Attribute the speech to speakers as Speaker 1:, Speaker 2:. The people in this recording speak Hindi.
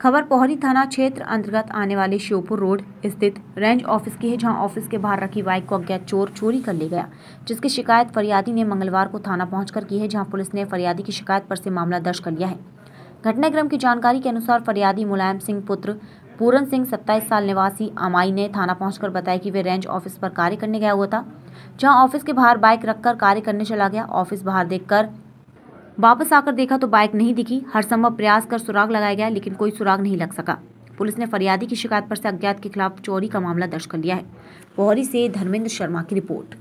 Speaker 1: खबर पोहरी थाना क्षेत्र अंतर्गत आने वाले श्योपुर रोड स्थित रेंज ऑफ़िस की है, जहाँ ऑफ़िस के बाहर रखी बाइक को अज्ञात चोर चोरी कर ले गया, जिसकी शिकायत फरियादी ने मंगलवार को थाना पहुंचकर की है, जहाँ पुलिस ने फरियादी की शिकायत पर से मामला दर्ज कर लिया है। घटनाक्रम की जानकारी के अनुसार फरियादी मुलायम सिंह पुत्र पूरन सिंह 27 साल निवासी अमाई ने थाना पहुंचकर बताया कि वे रेंज ऑफ़िस पर कार्य करने गया हुआ था, जहाँ ऑफ़िस के बाहर बाइक रखकर कार्य करने चला गया। ऑफ़िस बाहर देखकर वापस आकर देखा तो बाइक नहीं दिखी। हर संभव प्रयास कर सुराग लगाया गया, लेकिन कोई सुराग नहीं लग सका। पुलिस ने फरियादी की शिकायत पर से अज्ञात के खिलाफ चोरी का मामला दर्ज कर लिया है। पोहरी से धर्मेंद्र शर्मा की रिपोर्ट।